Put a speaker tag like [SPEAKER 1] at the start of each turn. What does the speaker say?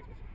[SPEAKER 1] ঠিক আছে